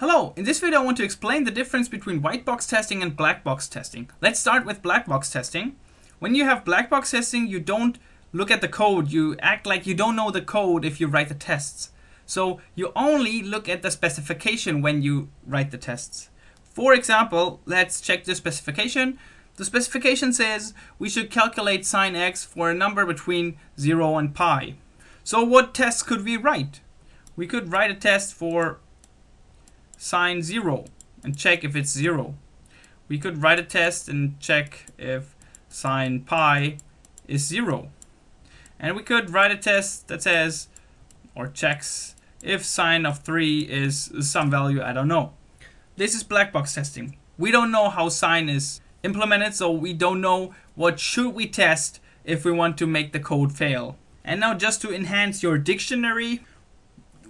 Hello, in this video I want to explain the difference between white box testing and black box testing. Let's start with black box testing. When you have black box testing, you don't look at the code, you act like you don't know the code if you write the tests. So you only look at the specification when you write the tests. For example, let's check the specification. The specification says we should calculate sine x for a number between 0 and pi. So what tests could we write? We could write a test for sine 0 and check if it's 0. We could write a test and check if sine pi is 0. And we could write a test that says or checks if sine of 3 is some value I don't know. This is black box testing. We don't know how sine is implemented, so we don't know what should we test if we want to make the code fail. And now just to enhance your dictionary,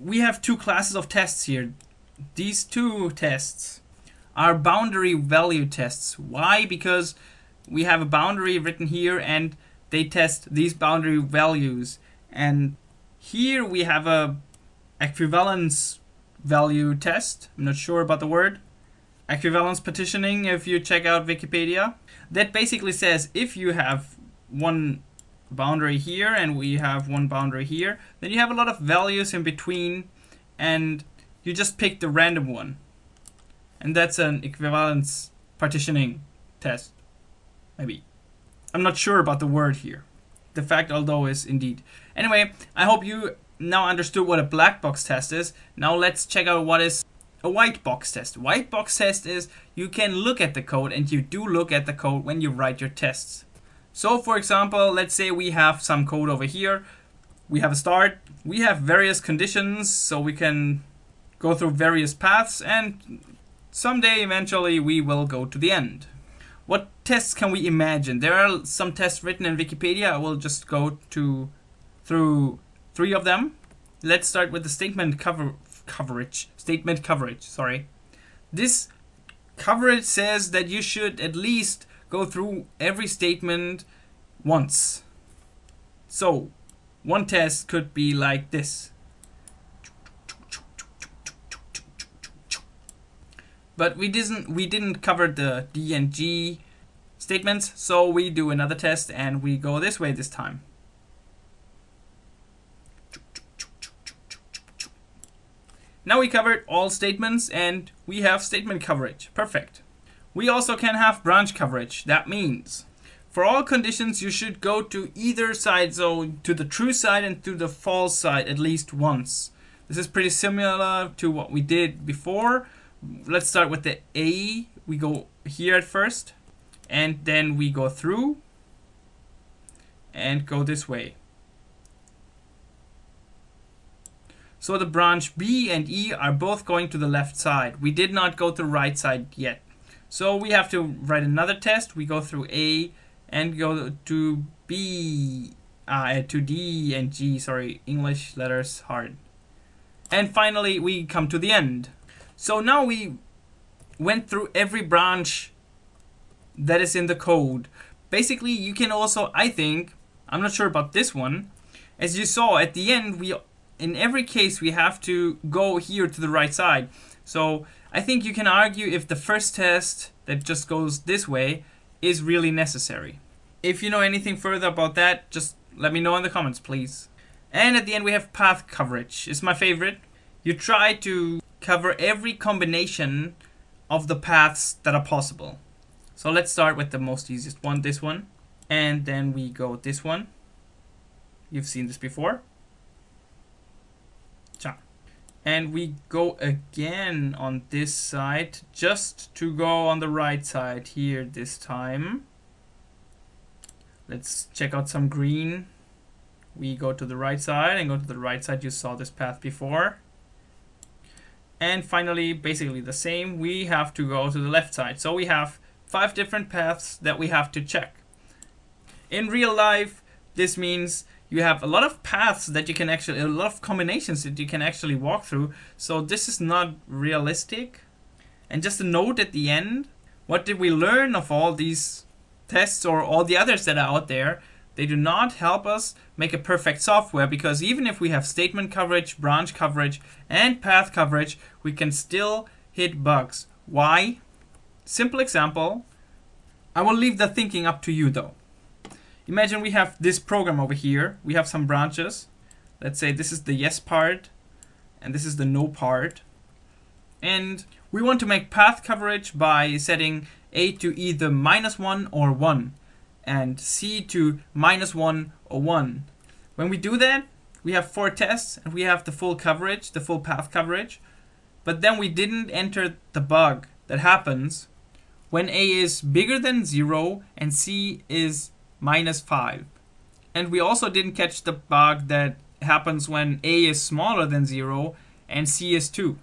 we have two classes of tests here. These two tests are boundary value tests. Why? Because we have a boundary written here and they test these boundary values. And here we have a equivalence value test. I'm not sure about the word. Equivalence partitioning, if you check out Wikipedia. That basically says if you have one boundary here and we have one boundary here, then you have a lot of values in between and you just pick the random one. And that's an equivalence partitioning test. Maybe. I'm not sure about the word here. The fact although is indeed. Anyway, I hope you now understood what a black box test is. Now let's check out what is a white box test. White box test is you can look at the code and you do look at the code when you write your tests. So for example, let's say we have some code over here. We have a start. We have various conditions so we can go through various paths and someday eventually we will go to the end. What tests can we imagine? There are some tests written in Wikipedia. I will just go to through three of them. Let's start with the statement cover coverage. Statement coverage, sorry. This coverage says that you should at least go through every statement once. So, one test could be like this. But we didn't we didn't cover the D and G statements, so we do another test and we go this way this time. Now we covered all statements and we have statement coverage. Perfect. We also can have branch coverage. That means for all conditions you should go to either side, so to the true side and to the false side at least once. This is pretty similar to what we did before. Let's start with the A. We go here at first and then we go through and go this way. So the branch B and E are both going to the left side. We did not go to the right side yet. So we have to write another test. We go through A and go to B, uh, to D and G. Sorry, English letters hard. And finally, we come to the end. So now we went through every branch that is in the code. Basically, you can also, I think, I'm not sure about this one, as you saw at the end, we in every case we have to go here to the right side. So I think you can argue if the first test that just goes this way is really necessary. If you know anything further about that, just let me know in the comments, please. And at the end we have path coverage. It's my favorite. You try to cover every combination of the paths that are possible. So let's start with the most easiest one, this one. And then we go this one. You've seen this before and we go again on this side just to go on the right side here this time let's check out some green we go to the right side and go to the right side you saw this path before and finally basically the same we have to go to the left side so we have five different paths that we have to check in real life this means you have a lot of paths that you can actually, a lot of combinations that you can actually walk through. So this is not realistic. And just a note at the end, what did we learn of all these tests or all the others that are out there? They do not help us make a perfect software because even if we have statement coverage, branch coverage, and path coverage, we can still hit bugs. Why? Simple example. I will leave the thinking up to you though. Imagine we have this program over here. We have some branches. Let's say this is the yes part and this is the no part. And we want to make path coverage by setting A to either minus 1 or 1 and C to minus 1 or 1. When we do that, we have four tests and we have the full coverage, the full path coverage. But then we didn't enter the bug that happens when A is bigger than 0 and C is minus 5. And we also didn't catch the bug that happens when A is smaller than 0 and C is 2.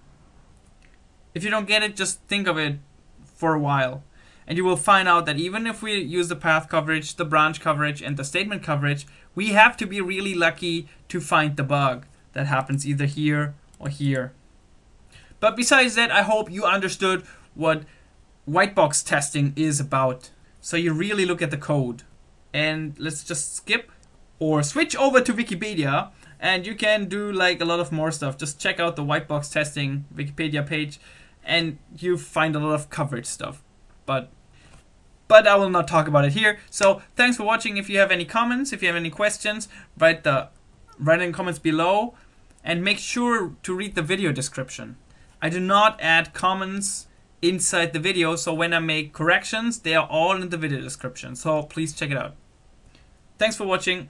If you don't get it, just think of it for a while. And you will find out that even if we use the path coverage, the branch coverage, and the statement coverage, we have to be really lucky to find the bug that happens either here or here. But besides that, I hope you understood what white box testing is about. So you really look at the code. And let's just skip or switch over to Wikipedia and you can do like a lot of more stuff. Just check out the white box testing Wikipedia page and you find a lot of coverage stuff. But but I will not talk about it here. So thanks for watching. If you have any comments, if you have any questions, write the write in comments below and make sure to read the video description. I do not add comments inside the video, so when I make corrections, they are all in the video description. So please check it out. Thanks for watching.